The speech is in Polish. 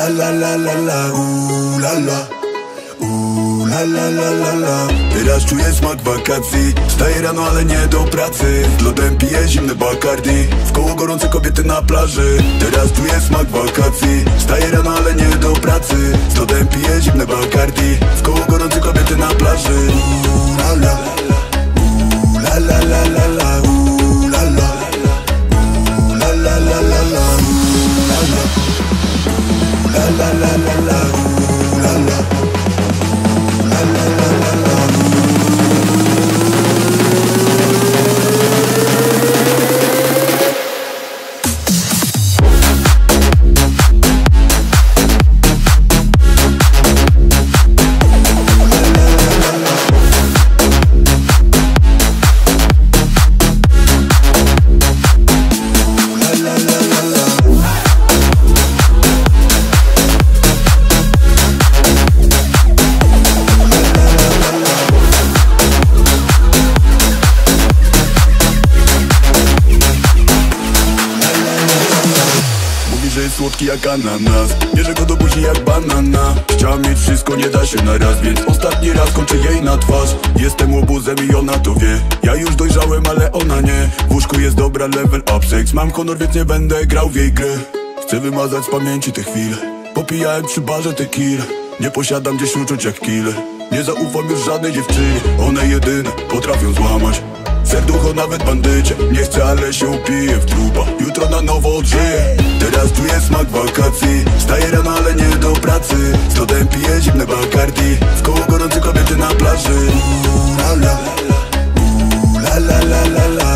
la la la la la Ooh la la Ooh la la la la la. Teraz czuję smak wakacji. Wstaję rano, ale nie do pracy. Z lodem piję zimny Bacardi. W koło gorące kobiety na plaży. Teraz czuję smak wakacji. Wstaję rano, ale nie do pracy. Z lodem piję zimny Bacardi. W koło gorące kobiety że jest słodki jak ananas. Bierze go do buzi jak banana. Chciała mieć wszystko, nie da się na raz Więc ostatni raz kończę jej na twarz. Jestem łobuzem i ona to wie. Ja już dojrzałem, ale ona nie. W łóżku jest dobra, level up sex. Mam honor, więc nie będę grał w jej gry. Chcę wymazać z pamięci te chwile. Popijałem przy barze tequila Nie posiadam gdzieś uczuć jak killer Nie zaufam już żadnej dziewczynie. One jedyne potrafią złamać Serducho nawet bandycie. Nie chcę, ale się upiję w trupa. Jutro na nowo odżyję. Teraz czuję smak wakacji. Wstaję rano, ale nie do pracy. Z lodem piję zimne Bacardi. W koło gorące kobiety na plaży. Ooh, la la Ooh, la la la la la